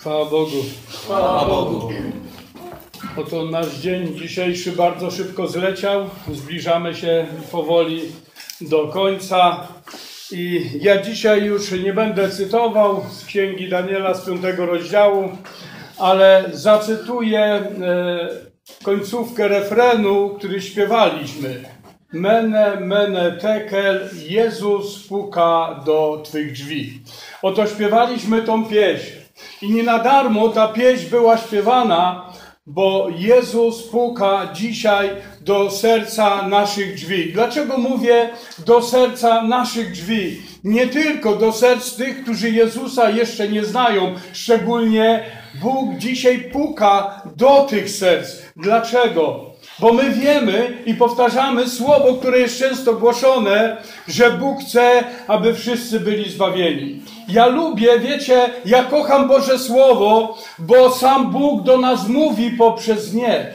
Chwała Bogu. Chwała Bogu. Oto nasz dzień dzisiejszy bardzo szybko zleciał. Zbliżamy się powoli do końca. I ja dzisiaj już nie będę cytował z księgi Daniela z piątego rozdziału, ale zacytuję e, końcówkę refrenu, który śpiewaliśmy. Mene, mene, tekel, Jezus puka do Twych drzwi. Oto śpiewaliśmy tą pieśń. I nie na darmo ta pieśń była śpiewana, bo Jezus puka dzisiaj do serca naszych drzwi. Dlaczego mówię do serca naszych drzwi? Nie tylko do serc tych, którzy Jezusa jeszcze nie znają. Szczególnie Bóg dzisiaj puka do tych serc. Dlaczego? Bo my wiemy i powtarzamy słowo, które jest często głoszone, że Bóg chce, aby wszyscy byli zbawieni. Ja lubię, wiecie, ja kocham Boże Słowo, bo sam Bóg do nas mówi poprzez nie.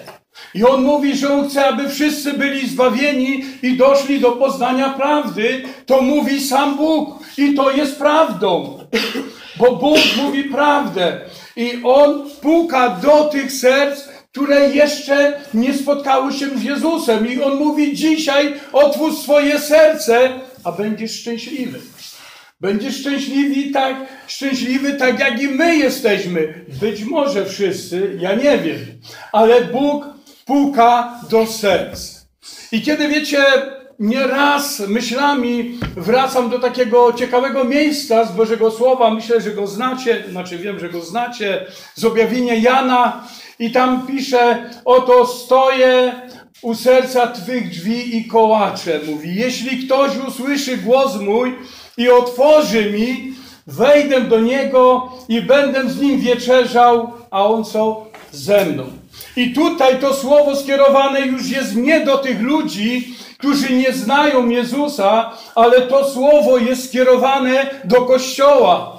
I On mówi, że On chce, aby wszyscy byli zbawieni i doszli do poznania prawdy. To mówi sam Bóg i to jest prawdą. Bo Bóg mówi prawdę i On puka do tych serc, które jeszcze nie spotkały się z Jezusem. I On mówi dzisiaj, otwórz swoje serce, a będziesz szczęśliwy. Będziesz szczęśliwy tak, szczęśliwy tak jak i my jesteśmy. Być może wszyscy, ja nie wiem, ale Bóg puka do serc. I kiedy wiecie, nieraz myślami wracam do takiego ciekawego miejsca z Bożego Słowa, myślę, że go znacie, znaczy wiem, że go znacie, z objawienia Jana i tam pisze, oto stoję u serca Twych drzwi i kołacze. Mówi, jeśli ktoś usłyszy głos mój i otworzy mi, wejdę do niego i będę z nim wieczerzał, a on co? Ze mną. I tutaj to słowo skierowane już jest nie do tych ludzi, którzy nie znają Jezusa, ale to słowo jest skierowane do Kościoła.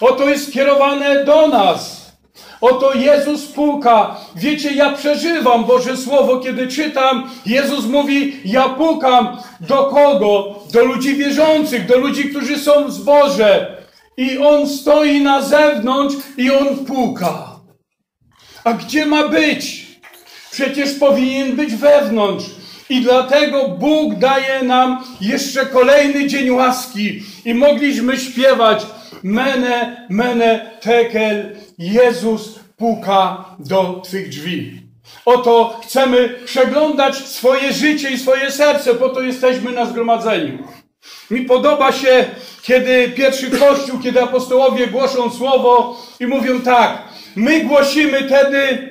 Oto jest skierowane do nas. Oto Jezus puka. Wiecie, ja przeżywam Boże Słowo, kiedy czytam. Jezus mówi, ja pukam. Do kogo? Do ludzi wierzących, do ludzi, którzy są z Boże. I On stoi na zewnątrz i On puka. A gdzie ma być? Przecież powinien być wewnątrz. I dlatego Bóg daje nam jeszcze kolejny dzień łaski. I mogliśmy śpiewać Mene, mene, tekel, Jezus puka do Twych drzwi. Oto chcemy przeglądać swoje życie i swoje serce, po to jesteśmy na zgromadzeniu. Mi podoba się, kiedy pierwszy Kościół, kiedy apostołowie głoszą słowo i mówią tak, my głosimy wtedy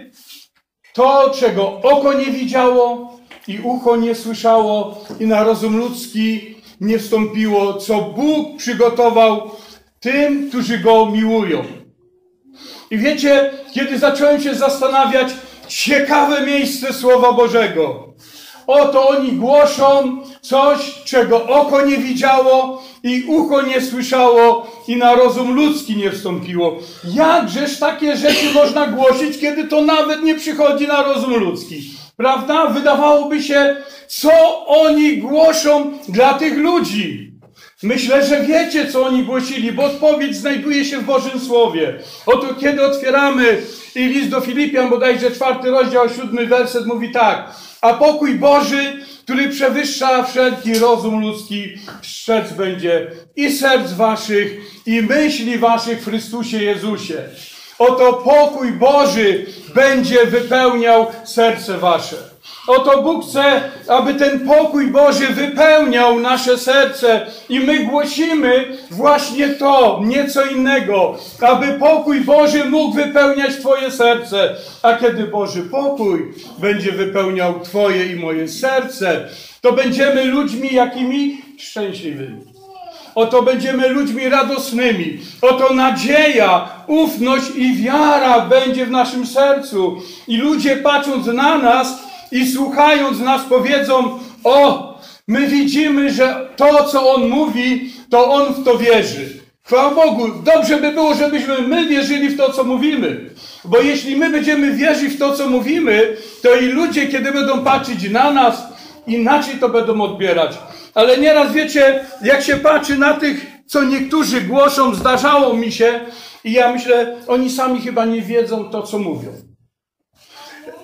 to, czego oko nie widziało i ucho nie słyszało i na rozum ludzki nie wstąpiło, co Bóg przygotował tym, którzy Go miłują. I wiecie, kiedy zacząłem się zastanawiać, ciekawe miejsce Słowa Bożego. Oto oni głoszą coś, czego oko nie widziało i ucho nie słyszało i na rozum ludzki nie wstąpiło. Jakżeż takie rzeczy można głosić, kiedy to nawet nie przychodzi na rozum ludzki? Prawda? Wydawałoby się, co oni głoszą dla tych ludzi. Myślę, że wiecie, co oni głosili, bo odpowiedź znajduje się w Bożym Słowie. Oto kiedy otwieramy i list do Filipian, bodajże czwarty rozdział, siódmy werset mówi tak. A pokój Boży, który przewyższa wszelki rozum ludzki, strzec będzie i serc waszych, i myśli waszych w Chrystusie Jezusie. Oto pokój Boży będzie wypełniał serce wasze. Oto Bóg chce, aby ten pokój Boży wypełniał nasze serce i my głosimy właśnie to, nieco innego, aby pokój Boży mógł wypełniać Twoje serce. A kiedy Boży pokój będzie wypełniał Twoje i moje serce, to będziemy ludźmi jakimi? Szczęśliwymi. Oto będziemy ludźmi radosnymi. Oto nadzieja, ufność i wiara będzie w naszym sercu. I ludzie patrząc na nas, i słuchając nas powiedzą: O, my widzimy, że to, co on mówi, to on w to wierzy. Chwała Bogu, dobrze by było, żebyśmy my wierzyli w to, co mówimy. Bo jeśli my będziemy wierzyć w to, co mówimy, to i ludzie, kiedy będą patrzeć na nas, inaczej to będą odbierać. Ale nieraz wiecie, jak się patrzy na tych, co niektórzy głoszą, zdarzało mi się, I ja myślę, oni sami chyba nie wiedzą to, co mówią.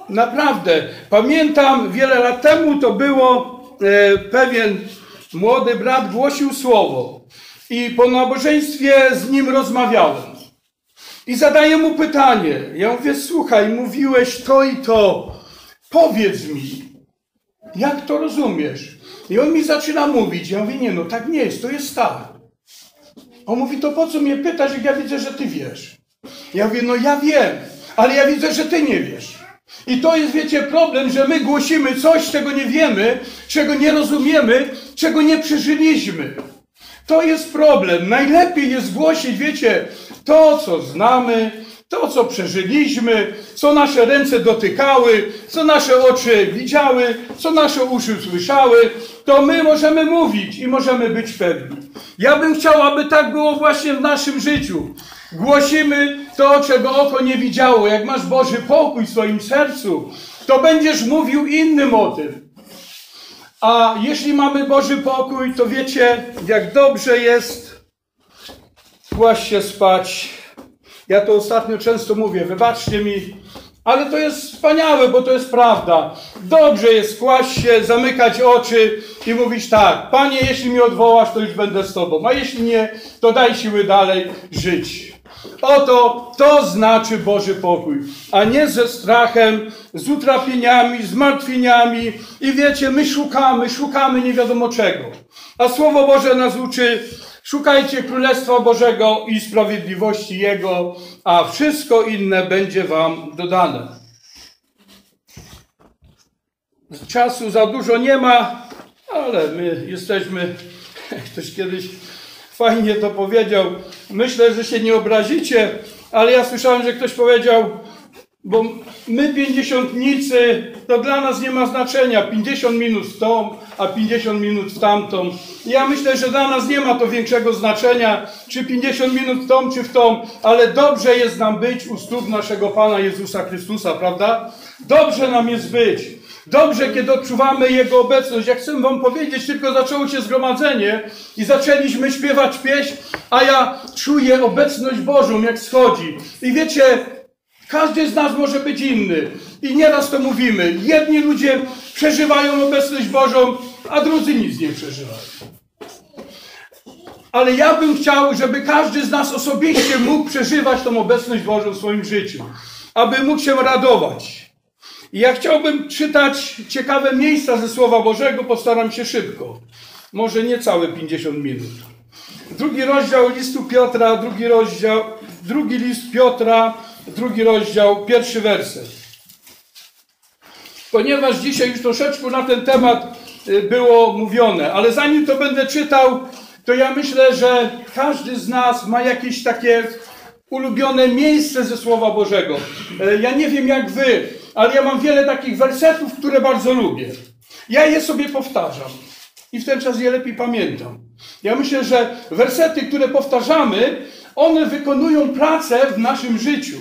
Naprawdę, pamiętam wiele lat temu to było e, pewien młody brat głosił słowo i po nabożeństwie z nim rozmawiałem. I zadaję mu pytanie. Ja mówię, słuchaj, mówiłeś to i to. Powiedz mi, jak to rozumiesz? I on mi zaczyna mówić. Ja mówię, nie no, tak nie jest, to jest tak. On mówi, to po co mnie pytasz, jak ja widzę, że ty wiesz? Ja mówię, no ja wiem, ale ja widzę, że ty nie wiesz. I to jest, wiecie, problem, że my głosimy coś, czego nie wiemy, czego nie rozumiemy, czego nie przeżyliśmy. To jest problem. Najlepiej jest głosić, wiecie, to, co znamy, to, co przeżyliśmy, co nasze ręce dotykały, co nasze oczy widziały, co nasze uszy słyszały, to my możemy mówić i możemy być pewni. Ja bym chciał, aby tak było właśnie w naszym życiu. Głosimy to, czego oko nie widziało. Jak masz Boży pokój w swoim sercu, to będziesz mówił innym o tym. A jeśli mamy Boży pokój, to wiecie, jak dobrze jest kłaść się spać. Ja to ostatnio często mówię, wybaczcie mi, ale to jest wspaniałe, bo to jest prawda. Dobrze jest kłaść się, zamykać oczy i mówić tak, Panie, jeśli mnie odwołasz, to już będę z Tobą, a jeśli nie, to daj siły dalej żyć. Oto to znaczy Boży pokój, a nie ze strachem, z utrapieniami, z martwieniami. I wiecie, my szukamy, szukamy nie wiadomo czego. A Słowo Boże nas uczy, szukajcie Królestwa Bożego i sprawiedliwości Jego, a wszystko inne będzie wam dodane. Czasu za dużo nie ma, ale my jesteśmy, ktoś kiedyś fajnie to powiedział. Myślę, że się nie obrazicie, ale ja słyszałem, że ktoś powiedział, bo my pięćdziesiątnicy, to dla nas nie ma znaczenia. 50 minut w tą, a 50 minut w tamtą. Ja myślę, że dla nas nie ma to większego znaczenia, czy 50 minut w tą, czy w tą, ale dobrze jest nam być u stóp naszego Pana Jezusa Chrystusa, prawda? Dobrze nam jest być. Dobrze, kiedy odczuwamy Jego obecność. Jak chcę Wam powiedzieć, tylko zaczęło się zgromadzenie i zaczęliśmy śpiewać pieśń, a ja czuję obecność Bożą, jak schodzi. I wiecie, każdy z nas może być inny. I nieraz to mówimy. Jedni ludzie przeżywają obecność Bożą, a drudzy nic nie przeżywają. Ale ja bym chciał, żeby każdy z nas osobiście mógł przeżywać tą obecność Bożą w swoim życiu. Aby mógł się radować. I ja chciałbym czytać ciekawe miejsca ze Słowa Bożego, postaram się szybko. Może nie całe 50 minut. Drugi rozdział listu Piotra, drugi rozdział, drugi list Piotra, drugi rozdział, pierwszy werset. Ponieważ dzisiaj już troszeczkę na ten temat y, było mówione, ale zanim to będę czytał, to ja myślę, że każdy z nas ma jakieś takie ulubione miejsce ze Słowa Bożego. Y, ja nie wiem jak wy, ale ja mam wiele takich wersetów, które bardzo lubię. Ja je sobie powtarzam i w ten czas je lepiej pamiętam. Ja myślę, że wersety, które powtarzamy, one wykonują pracę w naszym życiu.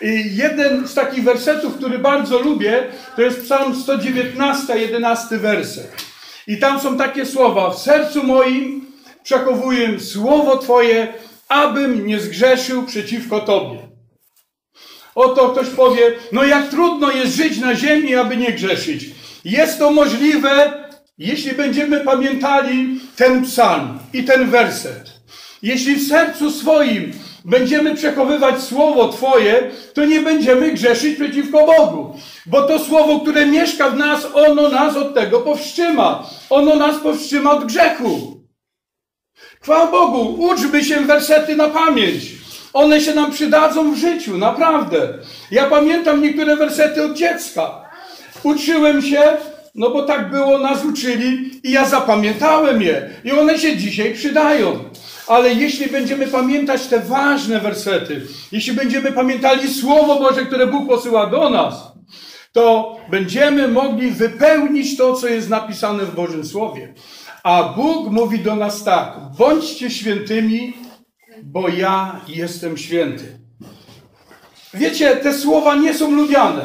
I jeden z takich wersetów, który bardzo lubię, to jest Psalm 119, 11 werset. I tam są takie słowa: W sercu moim przechowuję słowo Twoje, abym nie zgrzeszył przeciwko Tobie. Oto ktoś powie, no jak trudno jest żyć na ziemi, aby nie grzeszyć. Jest to możliwe, jeśli będziemy pamiętali ten psalm i ten werset. Jeśli w sercu swoim będziemy przechowywać słowo Twoje, to nie będziemy grzeszyć przeciwko Bogu. Bo to słowo, które mieszka w nas, ono nas od tego powstrzyma. Ono nas powstrzyma od grzechu. Chwała Bogu, uczmy się wersety na pamięć. One się nam przydadzą w życiu, naprawdę. Ja pamiętam niektóre wersety od dziecka. Uczyłem się, no bo tak było, nas uczyli i ja zapamiętałem je. I one się dzisiaj przydają. Ale jeśli będziemy pamiętać te ważne wersety, jeśli będziemy pamiętali Słowo Boże, które Bóg posyła do nas, to będziemy mogli wypełnić to, co jest napisane w Bożym Słowie. A Bóg mówi do nas tak: bądźcie świętymi, bo ja jestem święty. Wiecie, te słowa nie są lubiane.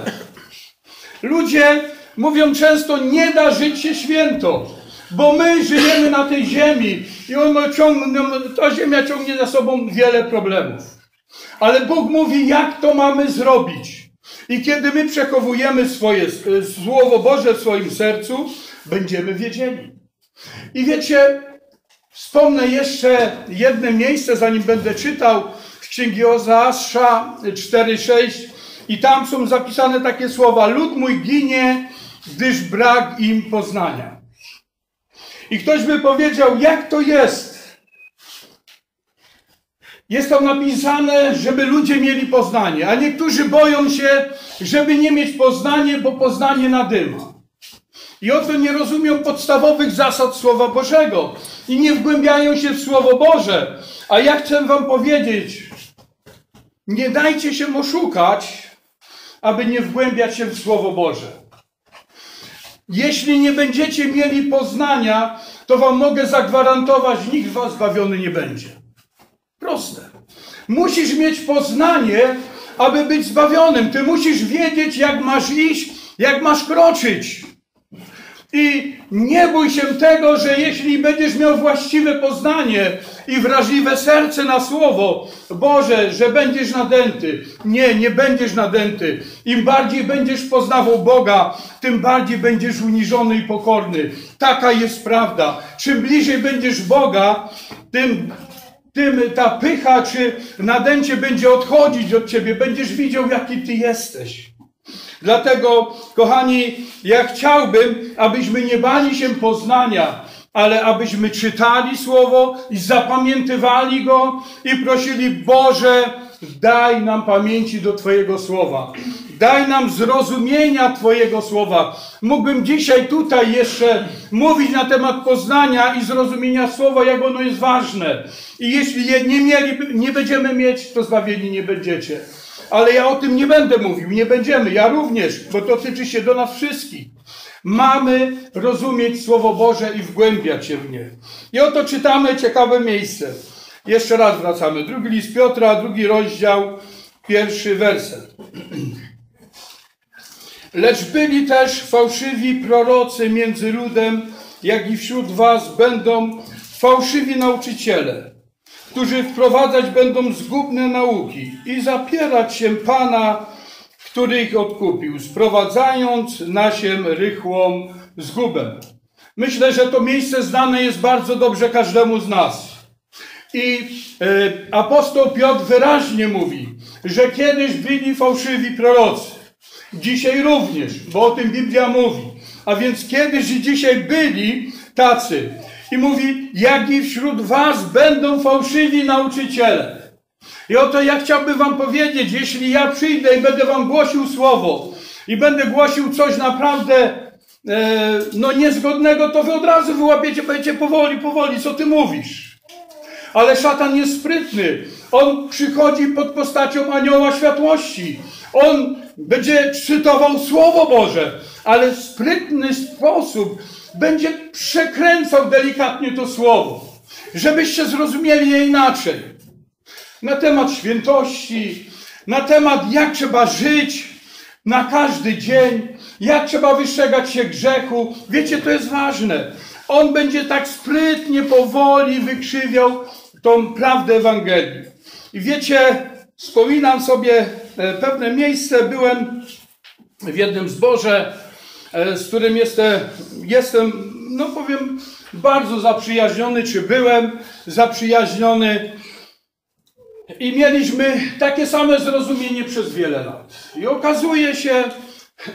Ludzie mówią często, nie da żyć się święto, bo my żyjemy na tej ziemi i on ciągnie, ta ziemia ciągnie za sobą wiele problemów. Ale Bóg mówi, jak to mamy zrobić. I kiedy my przechowujemy swoje Słowo Boże w swoim sercu, będziemy wiedzieli. I wiecie, wspomnę jeszcze jedno miejsce, zanim będę czytał w Księgi Ozeasza 4,6 i tam są zapisane takie słowa. Lud mój ginie, gdyż brak im poznania. I ktoś by powiedział, jak to jest? Jest tam napisane, żeby ludzie mieli poznanie, a niektórzy boją się, żeby nie mieć poznanie, bo poznanie nadyma. I oto nie rozumią podstawowych zasad Słowa Bożego i nie wgłębiają się w Słowo Boże. A ja chcę Wam powiedzieć, nie dajcie się oszukać, aby nie wgłębiać się w Słowo Boże. Jeśli nie będziecie mieli poznania, to Wam mogę zagwarantować, nikt Was zbawiony nie będzie. Proste. Musisz mieć poznanie, aby być zbawionym. Ty musisz wiedzieć, jak masz iść, jak masz kroczyć. I nie bój się tego, że jeśli będziesz miał właściwe poznanie i wrażliwe serce na słowo Boże, że będziesz nadęty. Nie, nie będziesz nadęty. Im bardziej będziesz poznawał Boga, tym bardziej będziesz uniżony i pokorny. Taka jest prawda. Czym bliżej będziesz Boga, tym, tym ta pycha czy nadęcie będzie odchodzić od ciebie. Będziesz widział, jaki ty jesteś. Dlatego, kochani, ja chciałbym, abyśmy nie bali się poznania, ale abyśmy czytali Słowo i zapamiętywali go i prosili, Boże, daj nam pamięci do Twojego Słowa. Daj nam zrozumienia Twojego Słowa. Mógłbym dzisiaj tutaj jeszcze mówić na temat poznania i zrozumienia Słowa, jak ono jest ważne. I jeśli je nie, mieli, nie będziemy mieć, to zbawieni nie będziecie. Ale ja o tym nie będę mówił, nie będziemy. Ja również, bo to tyczy się do nas wszystkich. Mamy rozumieć Słowo Boże i wgłębiać się w nie. I oto czytamy ciekawe miejsce. Jeszcze raz wracamy. Drugi list Piotra, drugi rozdział, pierwszy werset. Lecz byli też fałszywi prorocy między ludem, jak i wśród was będą fałszywi nauczyciele którzy wprowadzać będą zgubne nauki i zapierać się Pana, który ich odkupił, sprowadzając na się rychłą zgubę. Myślę, że to miejsce znane jest bardzo dobrze każdemu z nas. I e, apostoł Piotr wyraźnie mówi, że kiedyś byli fałszywi prorocy. Dzisiaj również, bo o tym Biblia mówi. A więc kiedyś i dzisiaj byli tacy, i mówi, jak i wśród was będą fałszywi nauczyciele. I oto ja chciałbym wam powiedzieć, jeśli ja przyjdę i będę wam głosił słowo i będę głosił coś naprawdę e, no niezgodnego, to wy od razu wyłapiecie, będziecie powoli, powoli, co ty mówisz. Ale szatan jest sprytny. On przychodzi pod postacią anioła światłości. On będzie czytował Słowo Boże, ale w sprytny sposób będzie przekręcał delikatnie to słowo, żebyście zrozumieli je inaczej. Na temat świętości, na temat jak trzeba żyć na każdy dzień, jak trzeba wystrzegać się grzechu. Wiecie, to jest ważne. On będzie tak sprytnie, powoli wykrzywiał tą prawdę Ewangelii. I wiecie, wspominam sobie e, pewne miejsce, byłem w jednym zborze, z którym jestem, jestem, no powiem, bardzo zaprzyjaźniony, czy byłem zaprzyjaźniony. I mieliśmy takie same zrozumienie przez wiele lat. I okazuje się,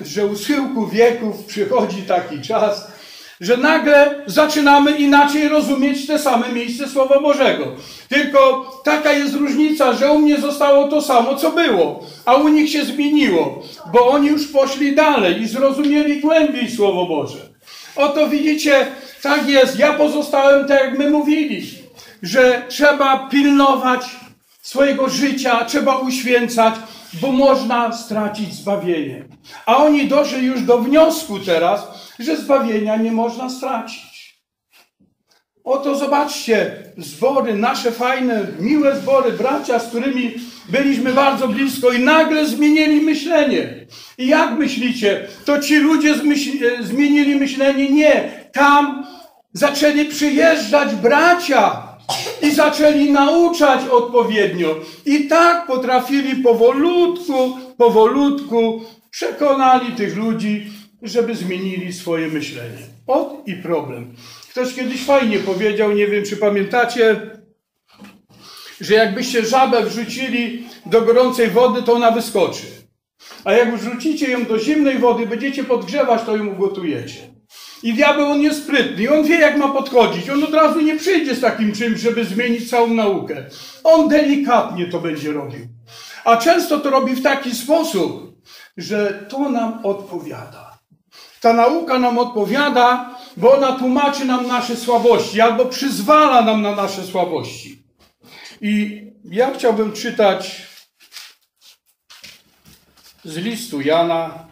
że u schyłku wieków przychodzi taki czas, że nagle zaczynamy inaczej rozumieć te same miejsce Słowa Bożego. Tylko taka jest różnica, że u mnie zostało to samo, co było, a u nich się zmieniło, bo oni już poszli dalej i zrozumieli głębiej Słowo Boże. Oto widzicie, tak jest. Ja pozostałem tak, jak my mówili, że trzeba pilnować swojego życia, trzeba uświęcać, bo można stracić zbawienie. A oni doszli już do wniosku teraz, że zbawienia nie można stracić. Oto zobaczcie, zbory, nasze fajne, miłe zbory, bracia, z którymi byliśmy bardzo blisko i nagle zmienili myślenie. I jak myślicie, to ci ludzie zmienili myślenie? Nie. Tam zaczęli przyjeżdżać bracia I zaczęli nauczać odpowiednio. I tak potrafili powolutku, powolutku przekonali tych ludzi, żeby zmienili swoje myślenie. Od i problem. Ktoś kiedyś fajnie powiedział, nie wiem czy pamiętacie, że jakbyście żabę wrzucili do gorącej wody, to ona wyskoczy. A jak wrzucicie ją do zimnej wody, będziecie podgrzewać, to ją ugotujecie. I diabeł on jest sprytny, on wie jak ma podchodzić. On od razu nie przyjdzie z takim czymś, żeby zmienić całą naukę. On delikatnie to będzie robił. A często to robi w taki sposób, że to nam odpowiada. Ta nauka nam odpowiada, bo ona tłumaczy nam nasze słabości albo przyzwala nam na nasze słabości. I ja chciałbym czytać z listu Jana,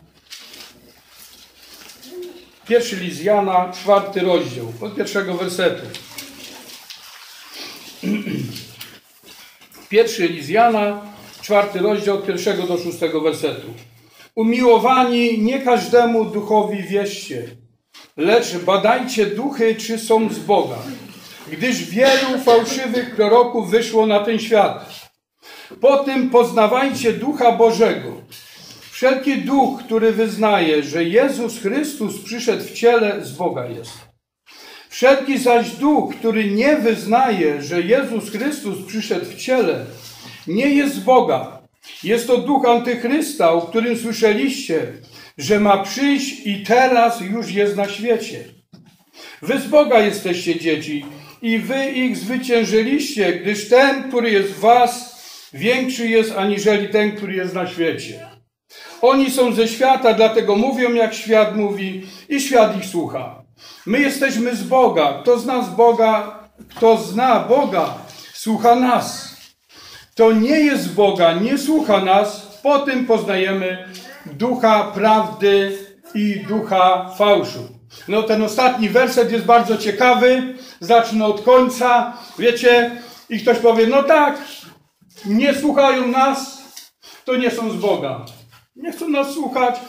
pierwszy list Jana, czwarty rozdział, od pierwszego wersetu. Pierwszy list Jana, czwarty rozdział, od pierwszego do szóstego wersetu. Umiłowani, nie każdemu duchowi wierzcie, lecz badajcie duchy, czy są z Boga, gdyż wielu fałszywych proroków wyszło na ten świat. Po tym poznawajcie ducha Bożego. Wszelki duch, który wyznaje, że Jezus Chrystus przyszedł w ciele, z Boga jest. Wszelki zaś duch, który nie wyznaje, że Jezus Chrystus przyszedł w ciele, nie jest z Boga. Jest to duch antychrysta, o którym słyszeliście, że ma przyjść i teraz już jest na świecie. Wy z Boga jesteście dzieci i wy ich zwyciężyliście, gdyż ten, który jest w was, większy jest aniżeli ten, który jest na świecie. Oni są ze świata, dlatego mówią jak świat mówi i świat ich słucha. My jesteśmy z Boga. Kto zna z Boga, kto zna Boga, słucha nas. Kto nie jest Boga, nie słucha nas, po tym poznajemy ducha prawdy i ducha fałszu. No ten ostatni werset jest bardzo ciekawy. Zacznę od końca. Wiecie, i ktoś powie, no tak, nie słuchają nas, to nie są z Boga. Nie chcą nas słuchać,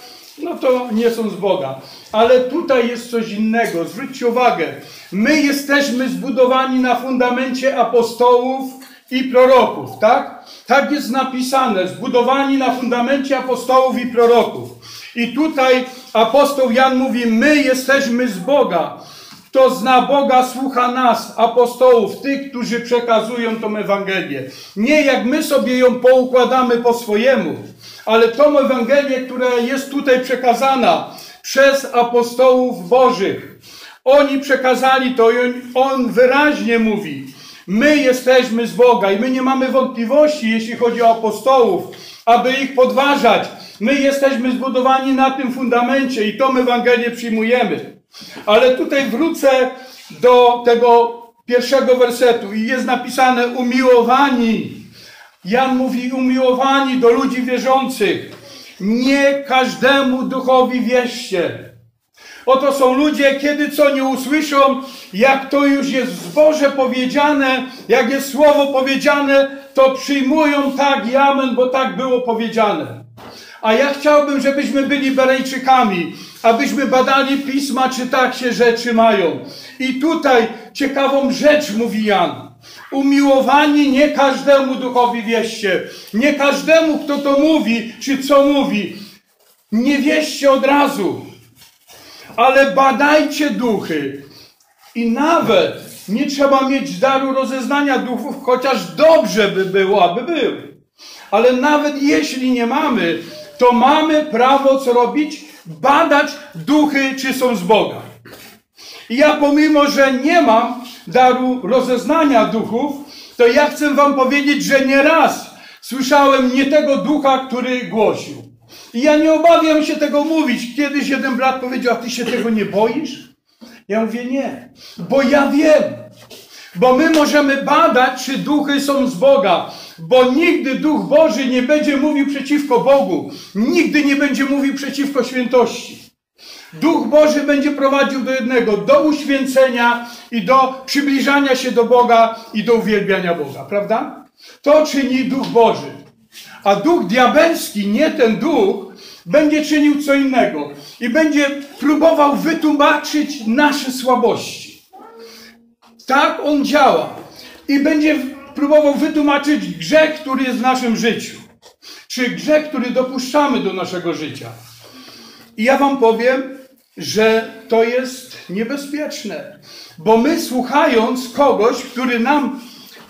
no to nie są z Boga. Ale tutaj jest coś innego. Zwróćcie uwagę. My jesteśmy zbudowani na fundamencie apostołów i proroków, tak? Tak jest napisane. Zbudowani na fundamencie apostołów i proroków. I tutaj apostoł Jan mówi, my jesteśmy z Boga. Kto zna Boga, słucha nas, apostołów, tych, którzy przekazują tą Ewangelię. Nie jak my sobie ją poukładamy po swojemu, ale tą Ewangelię, która jest tutaj przekazana przez apostołów Bożych. Oni przekazali to i on wyraźnie mówi, my jesteśmy z Boga i my nie mamy wątpliwości, jeśli chodzi o apostołów, aby ich podważać. My jesteśmy zbudowani na tym fundamencie i tą Ewangelię przyjmujemy. Ale tutaj wrócę do tego pierwszego wersetu i jest napisane umiłowani. Jan mówi umiłowani do ludzi wierzących. Nie każdemu duchowi wierzcie. Oto są ludzie, kiedy co nie usłyszą, jak to już jest w Boże powiedziane, jak jest słowo powiedziane, to przyjmują tak i amen, bo tak było powiedziane. A ja chciałbym, żebyśmy byli Berejczykami, abyśmy badali pisma, czy tak się rzeczy mają. I tutaj ciekawą rzecz mówi Jan. Umiłowani nie każdemu duchowi wieście. Nie każdemu, kto to mówi, czy co mówi. Nie wieście od razu. Ale badajcie duchy. I nawet nie trzeba mieć daru rozeznania duchów, chociaż dobrze by było, aby były. Ale nawet jeśli nie mamy, to mamy prawo co robić? Badać duchy, czy są z Boga. I ja pomimo, że nie mam daru rozeznania duchów, to ja chcę wam powiedzieć, że nie raz słyszałem nie tego ducha, który głosił. I ja nie obawiam się tego mówić. Kiedyś jeden brat powiedział, a ty się tego nie boisz? Ja mówię, nie, bo ja wiem. Bo my możemy badać, czy duchy są z Boga. Bo nigdy Duch Boży nie będzie mówił przeciwko Bogu. Nigdy nie będzie mówił przeciwko świętości. Duch Boży będzie prowadził do jednego, do uświęcenia i do przybliżania się do Boga i do uwielbiania Boga, prawda? To czyni Duch Boży. A Duch Diabelski, nie ten Duch, będzie czynił co innego i będzie próbował wytłumaczyć nasze słabości. Tak on działa. i będzie próbował wytłumaczyć grzech, który jest w naszym życiu. Czy grzech, który dopuszczamy do naszego życia. I ja Wam powiem, że to jest niebezpieczne, bo my słuchając kogoś, który nam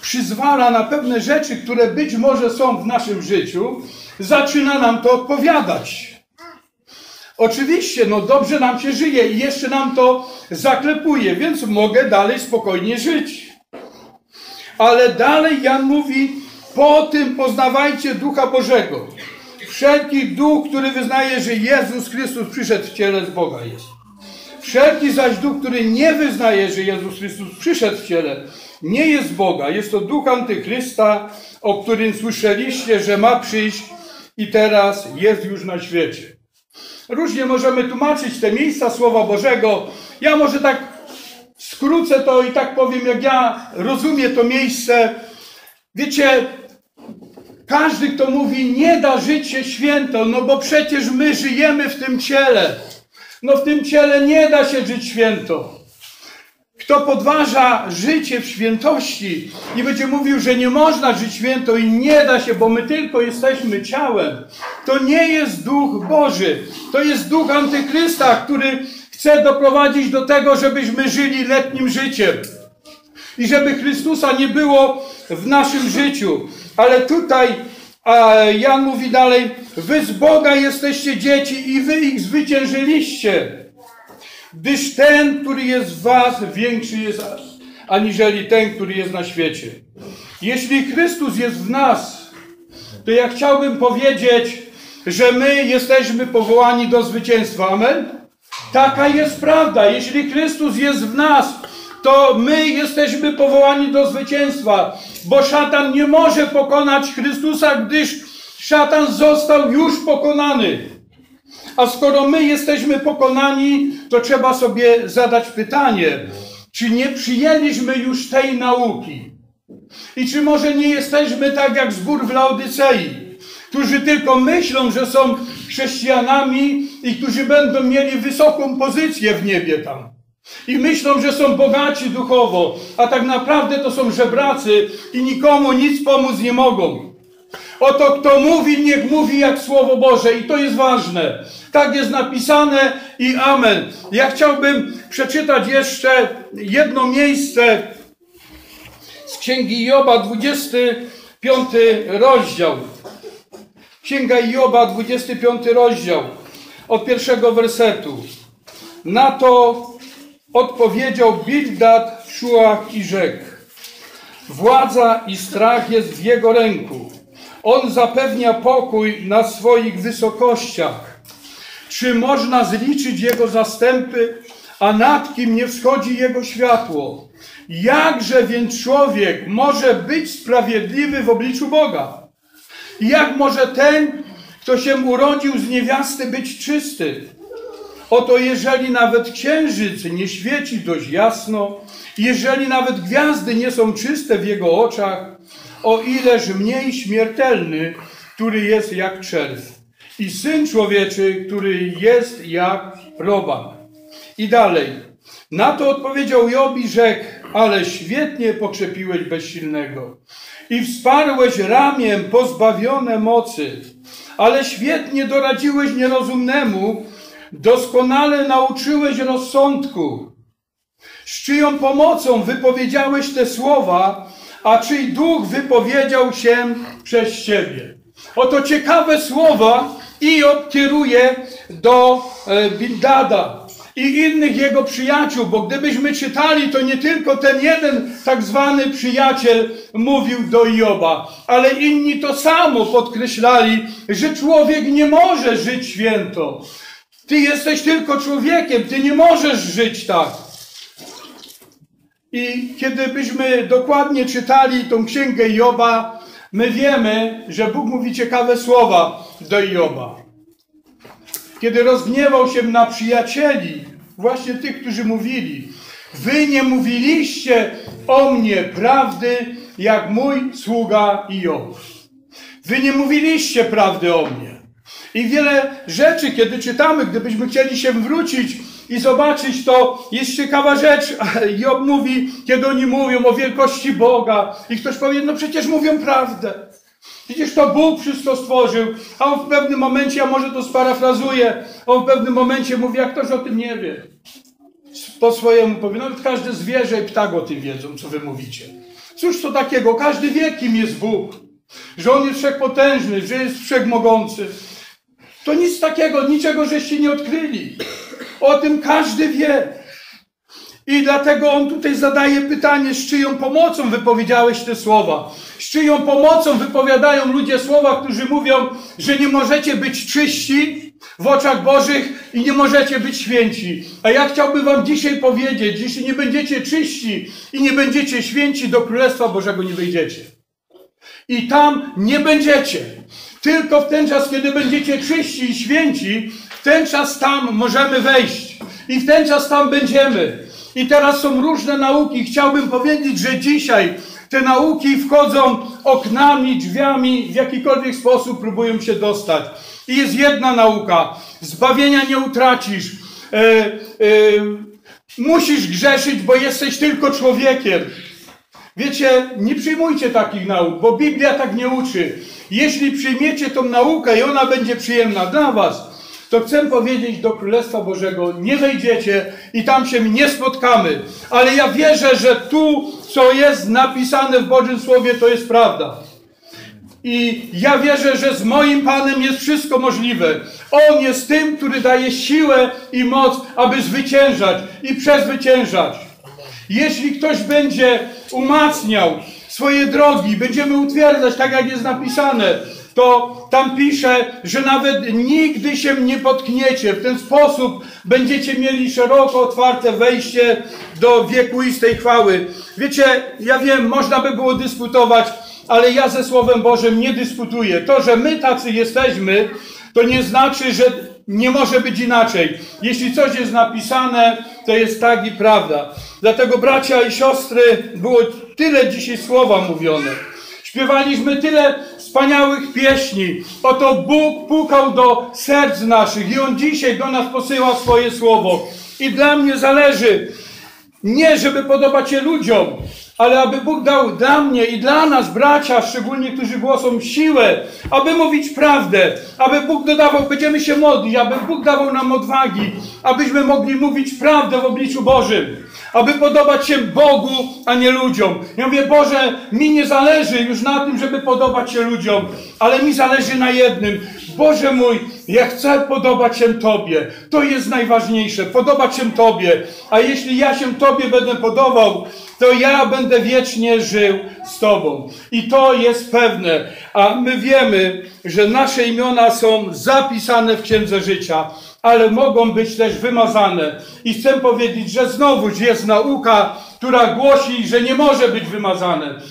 przyzwala na pewne rzeczy, które być może są w naszym życiu, zaczyna nam to odpowiadać. Oczywiście, no dobrze nam się żyje i jeszcze nam to zaklepuje, więc mogę dalej spokojnie żyć. Ale dalej Jan mówi, po tym poznawajcie Ducha Bożego. Wszelki duch, który wyznaje, że Jezus Chrystus przyszedł w ciele z Boga jest. Wszelki zaś duch, który nie wyznaje, że Jezus Chrystus przyszedł w ciele, nie jest Boga. Jest to duch antychrysta, o którym słyszeliście, że ma przyjść i teraz jest już na świecie. Różnie możemy tłumaczyć te miejsca Słowa Bożego. Ja może tak skrócę to i tak powiem, jak ja rozumiem to miejsce. Wiecie, każdy, kto mówi, nie da żyć się święto, no bo przecież my żyjemy w tym ciele. No w tym ciele nie da się żyć święto. Kto podważa życie w świętości i będzie mówił, że nie można żyć święto i nie da się, bo my tylko jesteśmy ciałem, to nie jest duch Boży. To jest duch antychrysta, który chce doprowadzić do tego, żebyśmy żyli letnim życiem. I żeby Chrystusa nie było w naszym życiu. Ale tutaj Jan mówi dalej, wy z Boga jesteście dzieci i wy ich zwyciężyliście gdyż ten, który jest w was, większy jest aniżeli ten, który jest na świecie. Jeśli Chrystus jest w nas, to ja chciałbym powiedzieć, że my jesteśmy powołani do zwycięstwa. Amen? Taka jest prawda. Jeśli Chrystus jest w nas, to my jesteśmy powołani do zwycięstwa, bo szatan nie może pokonać Chrystusa, gdyż szatan został już pokonany. A skoro my jesteśmy pokonani, to trzeba sobie zadać pytanie, czy nie przyjęliśmy już tej nauki? I czy może nie jesteśmy tak jak zbór w Laodycei, którzy tylko myślą, że są chrześcijanami i którzy będą mieli wysoką pozycję w niebie tam. I myślą, że są bogaci duchowo, a tak naprawdę to są żebracy i nikomu nic pomóc nie mogą. Oto kto mówi, niech mówi jak Słowo Boże i to jest ważne. Tak jest napisane i amen. Ja chciałbym przeczytać jeszcze jedno miejsce z Księgi Joba, 25 rozdział. Księga Joba, 25 rozdział, od pierwszego wersetu. Na to odpowiedział Bildad w Szuach i rzekł. Władza i strach jest w jego ręku. On zapewnia pokój na swoich wysokościach. Czy można zliczyć Jego zastępy, a nad kim nie wschodzi Jego światło? Jakże więc człowiek może być sprawiedliwy w obliczu Boga? Jak może ten, kto się urodził z niewiasty, być czysty? Oto jeżeli nawet księżyc nie świeci dość jasno, jeżeli nawet gwiazdy nie są czyste w jego oczach, o ileż mniej śmiertelny, który jest jak czerw i Syn Człowieczy, który jest jak roban. I dalej. Na to odpowiedział Job i rzekł, ale świetnie pokrzepiłeś bezsilnego i wsparłeś ramię pozbawione mocy, ale świetnie doradziłeś nierozumnemu, doskonale nauczyłeś rozsądku. Z czyją pomocą wypowiedziałeś te słowa, a czyj duch wypowiedział się przez ciebie. Oto ciekawe słowa, i odkieruje do e, Bildada i innych jego przyjaciół, bo gdybyśmy czytali, to nie tylko ten jeden tak zwany przyjaciel mówił do Joba, ale inni to samo podkreślali, że człowiek nie może żyć święto. Ty jesteś tylko człowiekiem, ty nie możesz żyć tak. I kiedy byśmy dokładnie czytali tą księgę Joba, my wiemy, że Bóg mówi ciekawe słowa do Joba. Kiedy rozgniewał się na przyjacieli, właśnie tych, którzy mówili, wy nie mówiliście o mnie prawdy, jak mój sługa Job. Wy nie mówiliście prawdy o mnie. I wiele rzeczy, kiedy czytamy, gdybyśmy chcieli się wrócić i zobaczyć to. Jest ciekawa rzecz. Job mówi, kiedy oni mówią o wielkości Boga i ktoś powie, no przecież mówią prawdę. Przecież to Bóg wszystko stworzył, a on w pewnym momencie, ja może to sparafrazuję, on w pewnym momencie mówi, jak ktoś o tym nie wie. Po swojemu powie, nawet każde zwierzę i ptak o tym wiedzą, co wy mówicie. Cóż to takiego? Każdy wie, kim jest Bóg. Że On jest wszechpotężny, że jest wszechmogący. To nic takiego, niczego żeście nie odkryli. O tym każdy wie. I dlatego on tutaj zadaje pytanie, z czyją pomocą wypowiedziałeś te słowa? Z czyją pomocą wypowiadają ludzie słowa, którzy mówią, że nie możecie być czyści w oczach Bożych i nie możecie być święci. A ja chciałbym wam dzisiaj powiedzieć, jeśli nie będziecie czyści i nie będziecie święci, do Królestwa Bożego nie wejdziecie. I tam nie będziecie. Tylko w ten czas, kiedy będziecie czyści i święci, w ten czas tam możemy wejść. I w ten czas tam będziemy. I teraz są różne nauki. Chciałbym powiedzieć, że dzisiaj te nauki wchodzą oknami, drzwiami, w jakikolwiek sposób próbują się dostać. I jest jedna nauka. Zbawienia nie utracisz. E, e, musisz grzeszyć, bo jesteś tylko człowiekiem. Wiecie, nie przyjmujcie takich nauk, bo Biblia tak nie uczy. Jeśli przyjmiecie tą naukę i ona będzie przyjemna dla was, to chcę powiedzieć, do Królestwa Bożego nie wejdziecie i tam się nie spotkamy. Ale ja wierzę, że tu, co jest napisane w Bożym Słowie, to jest prawda. I ja wierzę, że z moim Panem jest wszystko możliwe. On jest tym, który daje siłę i moc, aby zwyciężać i przezwyciężać. Jeśli ktoś będzie umacniał swoje drogi, będziemy utwierdzać, tak jak jest napisane, to tam pisze, że nawet nigdy się nie potkniecie. W ten sposób będziecie mieli szeroko otwarte wejście do wiekuistej chwały. Wiecie, ja wiem, można by było dyskutować, ale ja ze Słowem Bożym nie dyskutuję. To, że my tacy jesteśmy, to nie znaczy, że nie może być inaczej. Jeśli coś jest napisane, to jest tak i prawda. Dlatego bracia i siostry, było tyle dzisiaj słowa mówione. Śpiewaliśmy tyle wspaniałych pieśni. Oto Bóg pukał do serc naszych i On dzisiaj do nas posyła swoje słowo. I dla mnie zależy nie, żeby podobać się ludziom, ale aby Bóg dał dla mnie i dla nas, bracia, szczególnie którzy głosą siłę, aby mówić prawdę, aby Bóg dodawał, będziemy się modlić, aby Bóg dawał nam odwagi, abyśmy mogli mówić prawdę w obliczu Bożym aby podobać się Bogu, a nie ludziom. Ja mówię, Boże, mi nie zależy już na tym, żeby podobać się ludziom, ale mi zależy na jednym. Boże mój, ja chcę podobać się Tobie. To jest najważniejsze, podobać się Tobie. A jeśli ja się Tobie będę podobał, to ja będę wiecznie żył z Tobą. I to jest pewne. A my wiemy, że nasze imiona są zapisane w Księdze Życia ale mogą być też wymazane. I chcę powiedzieć, że znowuż jest nauka, która głosi, że nie może być wymazane.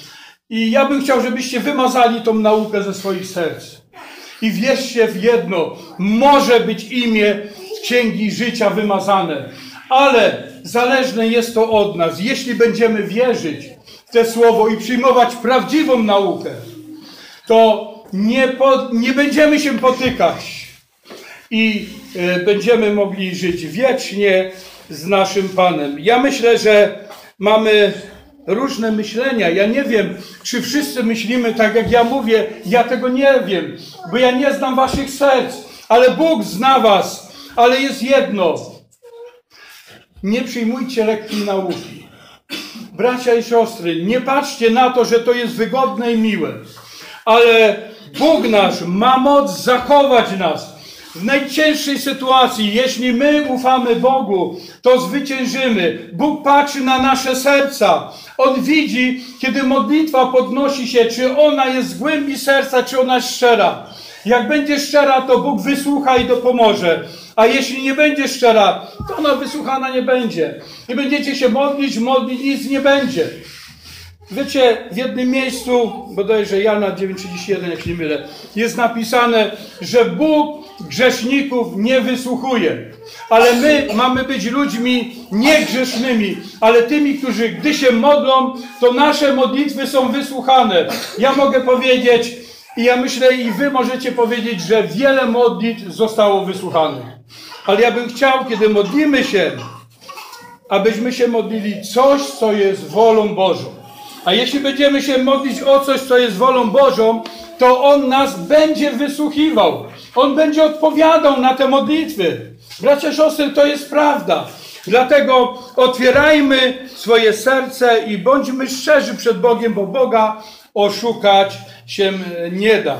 I ja bym chciał, żebyście wymazali tą naukę ze swoich serc. I wierzcie w jedno, może być imię z Księgi Życia wymazane, ale zależne jest to od nas. Jeśli będziemy wierzyć w te słowo i przyjmować prawdziwą naukę, to nie, po, nie będziemy się potykać i e, będziemy mogli żyć wiecznie z naszym Panem. Ja myślę, że mamy różne myślenia. Ja nie wiem, czy wszyscy myślimy tak, jak ja mówię. Ja tego nie wiem, bo ja nie znam waszych serc, ale Bóg zna was. Ale jest jedno. Nie przyjmujcie lekkiej nauki. Bracia i siostry, nie patrzcie na to, że to jest wygodne i miłe, ale Bóg nasz ma moc zachować nas w najcięższej sytuacji, jeśli my ufamy Bogu, to zwyciężymy. Bóg patrzy na nasze serca. On widzi, kiedy modlitwa podnosi się, czy ona jest z głębi serca, czy ona szczera. Jak będzie szczera, to Bóg wysłucha i dopomoże. A jeśli nie będzie szczera, to ona wysłuchana nie będzie. I będziecie się modlić, modlić, nic nie będzie. Wiecie, w jednym miejscu, bodajże Jana 9,31, jak się nie mylę, jest napisane, że Bóg grzeszników nie wysłuchuje. Ale my mamy być ludźmi niegrzesznymi, ale tymi, którzy gdy się modlą, to nasze modlitwy są wysłuchane. Ja mogę powiedzieć, i ja myślę, i wy możecie powiedzieć, że wiele modlitw zostało wysłuchanych. Ale ja bym chciał, kiedy modlimy się, abyśmy się modlili coś, co jest wolą Bożą. A jeśli będziemy się modlić o coś, co jest wolą Bożą, to On nas będzie wysłuchiwał. On będzie odpowiadał na te modlitwy. Bracia, siostry, to jest prawda. Dlatego otwierajmy swoje serce i bądźmy szczerzy przed Bogiem, bo Boga oszukać się nie da.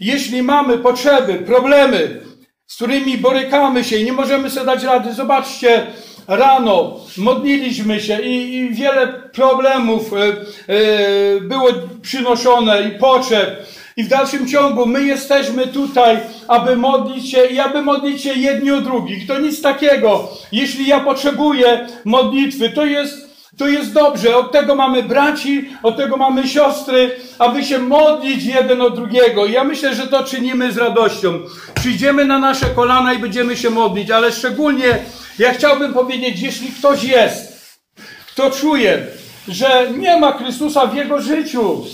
Jeśli mamy potrzeby, problemy, z którymi borykamy się i nie możemy sobie dać rady, zobaczcie, rano modliliśmy się i, i wiele problemów y, y, było przynoszone i potrzeb. I w dalszym ciągu my jesteśmy tutaj, aby modlić się i aby modlić się jedni o drugich. To nic takiego. Jeśli ja potrzebuję modlitwy, to jest to jest dobrze, od tego mamy braci, od tego mamy siostry, aby się modlić jeden od drugiego. I ja myślę, że to czynimy z radością. Przyjdziemy na nasze kolana i będziemy się modlić, ale szczególnie ja chciałbym powiedzieć, jeśli ktoś jest, kto czuje, że nie ma Chrystusa w jego życiu,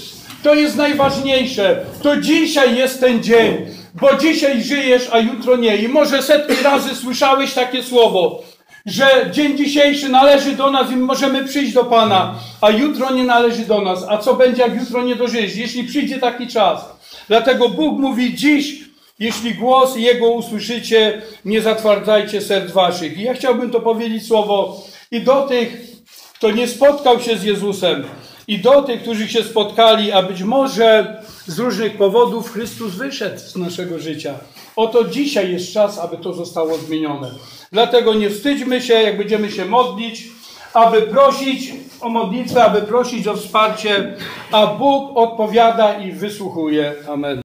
to jest najważniejsze. To dzisiaj jest ten dzień, bo dzisiaj żyjesz, a jutro nie. I może setki razy słyszałeś takie słowo że dzień dzisiejszy należy do nas i możemy przyjść do Pana, a jutro nie należy do nas. A co będzie, jak jutro nie dożyjesz, jeśli przyjdzie taki czas? Dlatego Bóg mówi dziś, jeśli głos Jego usłyszycie, nie zatwardzajcie serc waszych. I ja chciałbym to powiedzieć słowo i do tych, kto nie spotkał się z Jezusem, i do tych, którzy się spotkali, a być może z różnych powodów Chrystus wyszedł z naszego życia. Oto dzisiaj jest czas, aby to zostało zmienione. Dlatego nie wstydźmy się, jak będziemy się modlić, aby prosić o modlitwę, aby prosić o wsparcie, a Bóg odpowiada i wysłuchuje. Amen.